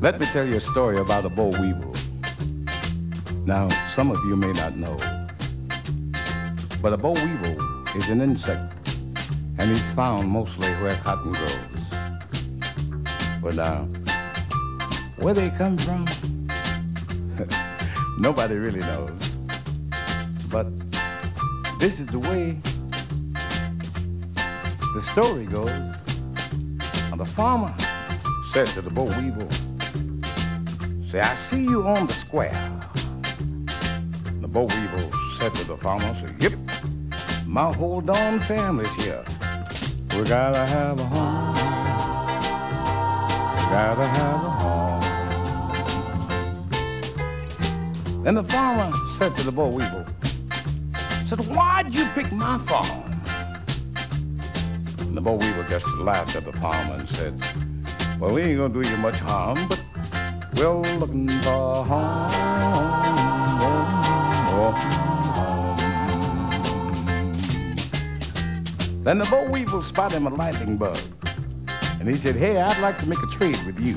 Let me tell you a story about a boll weevil. Now, some of you may not know, but a boll weevil is an insect, and it's found mostly where cotton grows. But now, where they come from, nobody really knows. But this is the way the story goes. Now, the farmer said to the boll weevil, Say, I see you on the square. The boll weevil said to the farmer, Say, Yep, my whole darn family's here. We gotta have a home. We gotta have a home. Then the farmer said to the boll weevil, said, Why'd you pick my farm? And the boll weevil just laughed at the farmer and said, Well, we ain't gonna do you much harm, but we're looking for home. Then the boll weevil spotted him a lightning bug. And he said, Hey, I'd like to make a trade with you.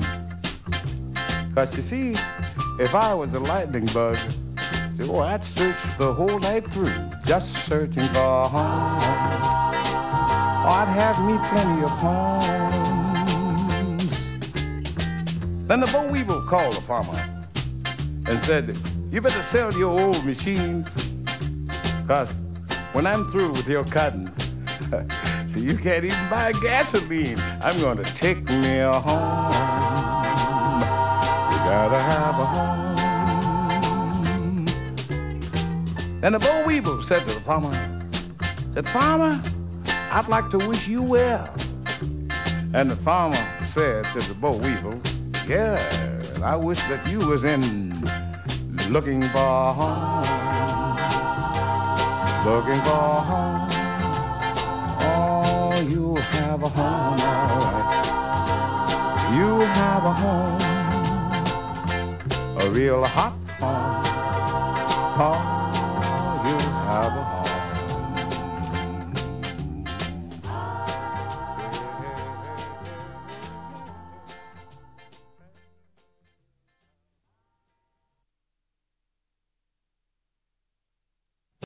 Because you see, if I was a lightning bug, I said, Oh, I'd search the whole night through, just searching for home. Oh, I'd have me plenty of homes. Then the boll weevil called the farmer and said, You better sell your old machines. Because when I'm through with your cotton, so you can't even buy gasoline. I'm going to take me a home. You gotta have a home. Then the boll weevil said to the farmer, said, Farmer, I'd like to wish you well. And the farmer said to the boll weevil, Yeah, I wish that you was in looking for home. Looking for home. Oh, you'll have a home, all right. You'll have a home. A real hot home. Home.